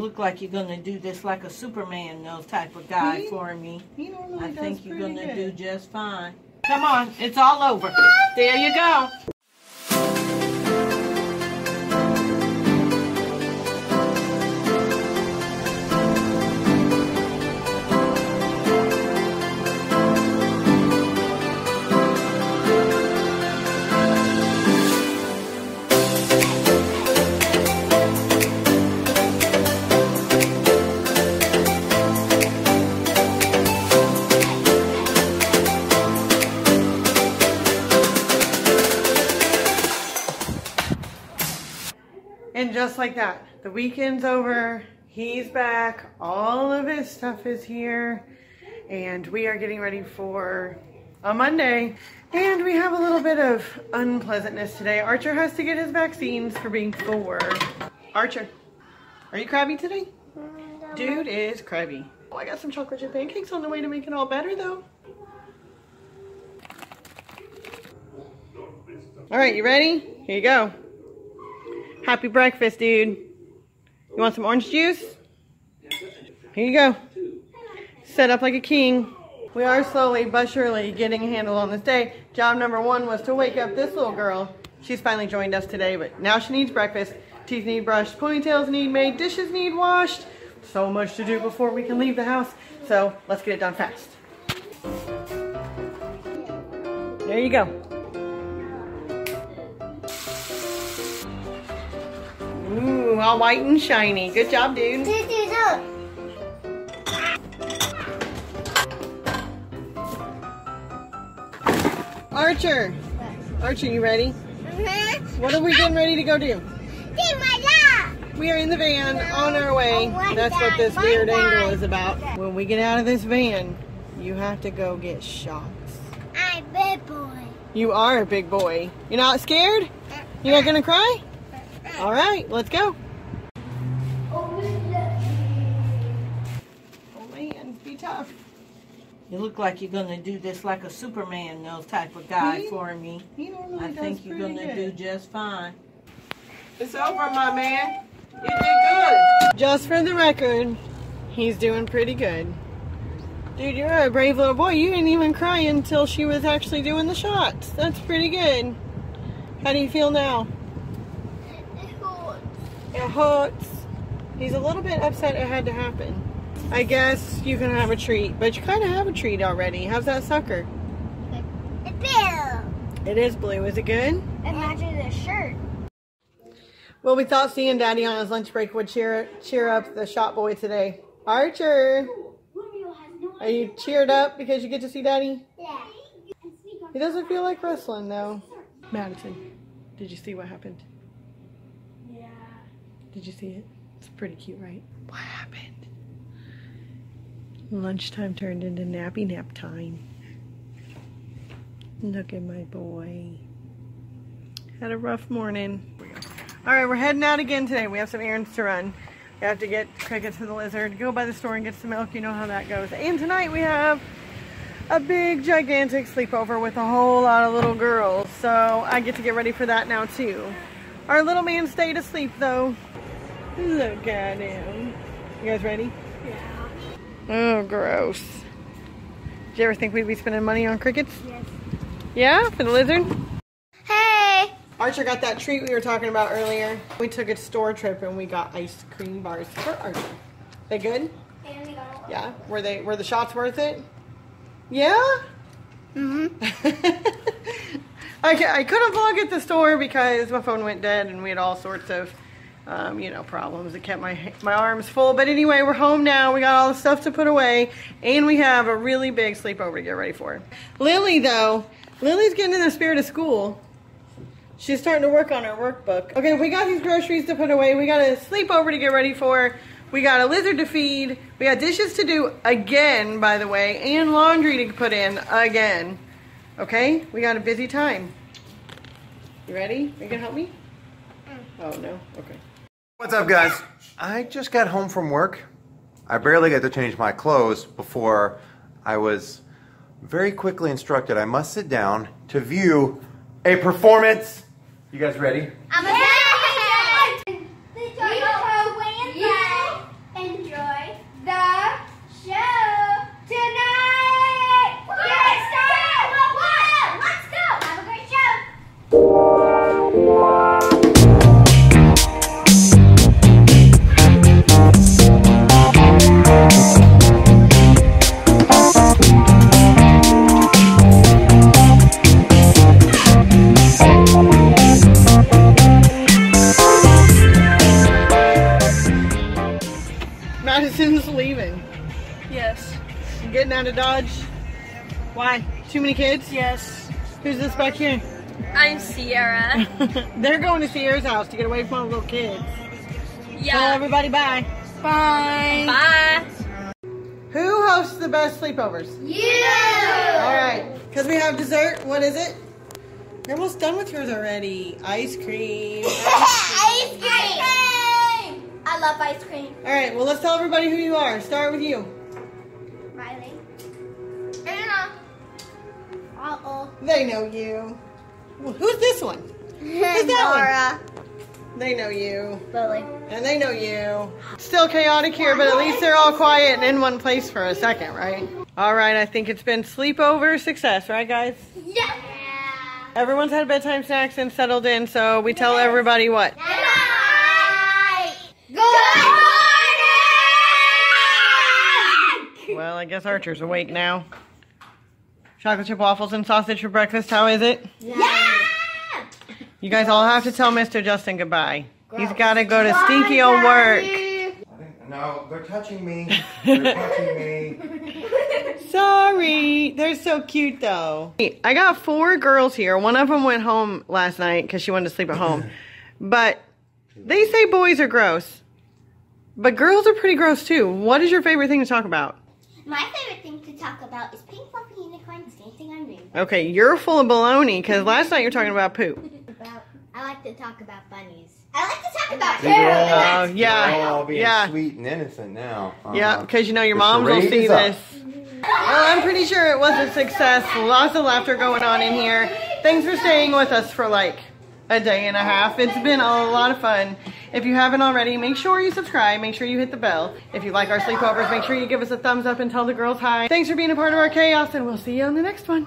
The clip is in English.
Look like you're gonna do this like a Superman, those type of guy He- for me. He normally I does think you're gonna good. do just fine. Come on, it's all over. There you go. Just like that, the weekend's over. He's back. All of his stuff is here. And we are getting ready for a Monday. And we have a little bit of unpleasantness today. Archer has to get his vaccines for being four. Archer, are you crabby today? Dude is crabby. Oh, I got some chocolate chip pancakes on the way to make it all better though. All right, you ready? Here you go. Happy breakfast, dude. You want some orange juice? Here you go. Set up like a king. We are slowly but surely getting a handle on this day. Job number one was to wake up this little girl. She's finally joined us today, but now she needs breakfast. Teeth need brushed, ponytails need made, dishes need washed. So much to do before we can leave the house. So let's get it done fast. There you go. Ooh, all white and shiny. Good job, dude. Archer. Archer, you ready? What are we getting ready to go do? We are in the van on our way. That's what this weird angle is about. When we get out of this van, you have to go get shots. I'm a big boy. You are a big boy. You're not scared? You're not gonna cry? All right, let's go. Oh man, be tough. You look like you're gonna do this like a Superman, those type of guy Me? for me. He normally I does think you're gonna good. do just fine. It's over, my man. You did good. Just for the record, he's doing pretty good. Dude, you're a brave little boy. You didn't even cry until she was actually doing the shots. That's pretty good. How do you feel now? It hurts. He's a little bit upset it had to happen. I guess you can have a treat, but you kind of have a treat already. How's that sucker? Bill. It is blue. Is it good? Imagine the shirt. Well, we thought seeing Daddy on his lunch break would cheer cheer up the shop boy today. Archer, are you cheered up because you get to see Daddy? Yeah. He doesn't feel like wrestling though. Madison, did you see what happened? Yeah. Did you see it? It's pretty cute, right? What happened? Lunchtime turned into nappy nap time. Look at my boy. Had a rough morning. All right, we're heading out again today. We have some errands to run. We have to get Cricket to the Lizard, go by the store and get some milk. You know how that goes. And tonight we have a big, gigantic sleepover with a whole lot of little girls. So I get to get ready for that now too. Our little man stayed asleep though. Look at him. You guys ready? Yeah. Oh, gross. Did you ever think we'd be spending money on crickets? Yes. Yeah, for the lizard? Hey. Archer got that treat we were talking about earlier. We took a store trip and we got ice cream bars for Archer. They good? Yeah. Were they were the shots worth it? Yeah? Mm-hmm. I, I couldn't vlog at the store because my phone went dead and we had all sorts of, um, you know, problems. It kept my my arms full. But anyway, we're home now. We got all the stuff to put away, and we have a really big sleepover to get ready for. Lily, though, Lily's getting in the spirit of school. She's starting to work on her workbook. Okay, we got these groceries to put away. We got a sleepover to get ready for. We got a lizard to feed. We got dishes to do again, by the way, and laundry to put in again. Okay, we got a busy time. You ready? Are you gonna help me? Oh no. Okay. What's up, guys? I just got home from work. I barely got to change my clothes before I was very quickly instructed I must sit down to view a performance. You guys ready? I'm a getting out of Dodge? Why? Too many kids? Yes. Who's this back here? I'm Sierra. They're going to Sierra's house to get away from all the little kids. Yeah. Tell everybody bye. Bye. Bye. Who hosts the best sleepovers? You! All right, because we have dessert. What is it? You're almost done with yours already. Ice cream. Ice cream! I love ice cream. All right, well, let's tell everybody who you are. Start with you. Uh-oh. They know you. Who's this one? Who's that one? They know you. Lily. And they know you. Still chaotic here, but at least they're all quiet and in one place for a second, right? All right, I think it's been sleepover success, right, guys? Yeah. Everyone's had bedtime snacks and settled in, so we tell everybody what? Good night. Good morning. Well, I guess Archer's awake now. Chocolate chip waffles and sausage for breakfast. How is it? Yeah. You guys all have to tell Mr. Justin goodbye. He's got to go to stinky old work. No, they're touching me. They're touching me. Sorry. They're so cute, though. I got four girls here. One of them went home last night because she wanted to sleep at home. But they say boys are gross. But girls are pretty gross, too. What is your favorite thing to talk about? My favorite thing to talk about is pink fluffy unicorns dancing. Okay, you're full of baloney because last night you were talking about poop. About, I like to talk about bunnies. I like to talk about See, they're all, Oh, yeah. they're all being Yeah. sweet and innocent now. Uh-huh. Yeah, because you know your The moms will charade see is up. this. Well, I'm pretty sure it was a success. Lots of laughter going on in here. Thanks for staying with us for like a day and a half. It's been a lot of fun. If you haven't already, make sure you subscribe. Make sure you hit the bell. If you like our sleepovers, make sure you give us a thumbs up and tell the girls hi. Thanks for being a part of our chaos, and we'll see you on the next one.